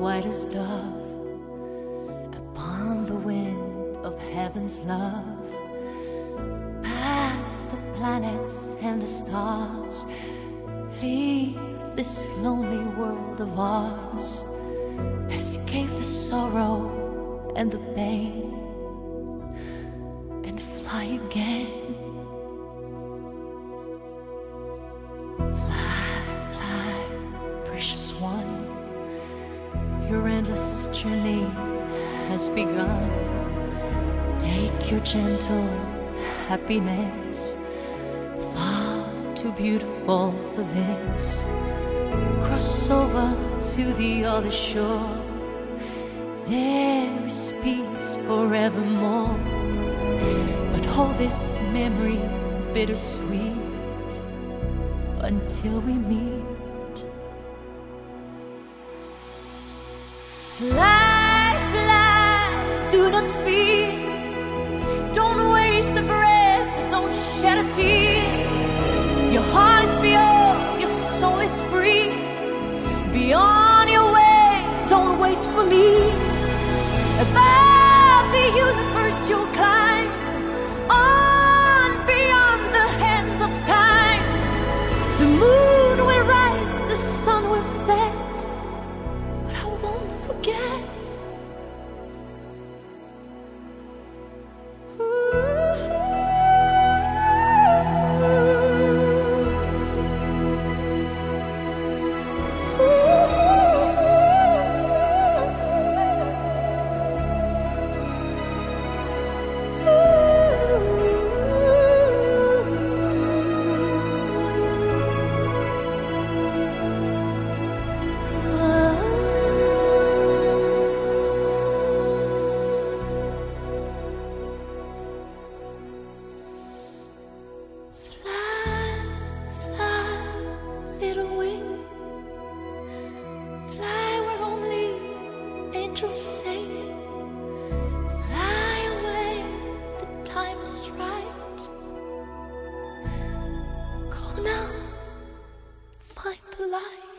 white whitest dove upon the wind of heaven's love. Past the planets and the stars, leave this lonely world of ours. Escape the sorrow and the pain and fly again. One. Your endless journey has begun. Take your gentle happiness, far too beautiful for this. Cross over to the other shore. There is peace forevermore. But hold this memory bittersweet until we meet. Fly, fly, do not fear. Don't waste a breath, don't shed a tear. Your heart is pure, your soul is free. Be on your way, don't wait for me. Above the universe, you'll. angels say, Fly away, the time is right. Go now, find the light.